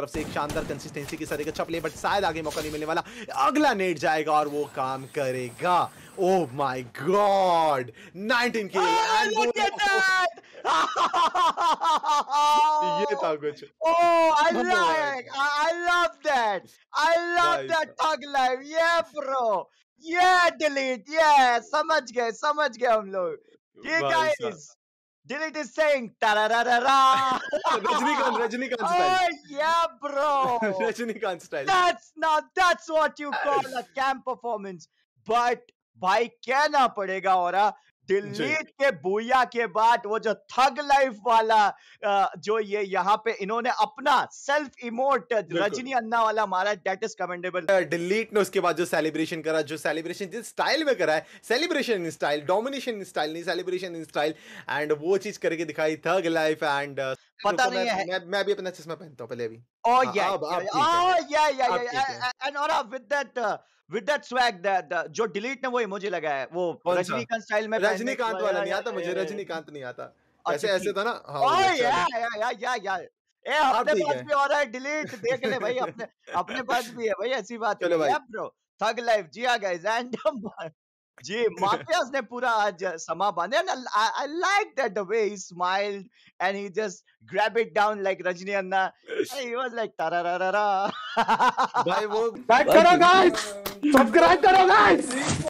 तरफ़ से एक शानदार कंसिस्टेंसी के साथ एक अच्छा प्ले बट शायद आगे मौका नहीं मिलने वाला अगला नेट जाएगा और वो काम करेगा ओह my god 19 kill Oh, look at that! ये था कुछ like, I, I love that. I love Nice. that thug life. Yeah, bro. Yeah, delete. Yeah, समझ गए, समझ गए हम लोग. Yeah, भाई साहब। guys. Delete is saying tararara. Rajinikanth Rajinikanth style Oh yeah, bro. Rajinikanth style That's now that's what you call a camp performance. But भाई कहना पड़ेगा और डिलीट के बुया के बाद वो जो थग लाइफ वाला जो ये यहाँ पे इन्होंने अपना सेल्फ इमोट रजनी अन्ना वाला मारा दैट इज़ कमेंडेबल डिलीट ने उसके बाद जो सेलिब्रेशन करा जो सेलिब्रेशन जिस स्टाइल में करा है celebration in style domination in style नहीं सेलिब्रेशन इन स्टाइल एंड वो चीज़ करके दिखाई थग लाइफ एंड पता नहीं है मैं, मैं भी अपना चश्मा पहनता हूँ पहले अभी ठीक है। yeah. And Aura with that, uh, with that swag, that uh, जो डिलीट ने वो इमोजी लगाया है, वो रजनीकांत स्टाइल में रजनीकांत वाला- नहीं आता मुझे. रजनीकांत नहीं आता अच्छा, ऐसे ऐसे था ना हाँ है। yeah, yeah, yeah, yeah, yeah. ए अपने पास भी हो रहा है डिलीट देख ले भाई अपने अपने पास भी है भाई ऐसी बात है ब्रो थग लाइफ जी हाँ गाइस एंड जी माफियाज ने पूरा आज समा बांधे and I like that the way he smiled and he just grab it down like Rajni Anna he was like तररररा भाई वो लाइक करो गाइस सब्सक्राइब करो गाइस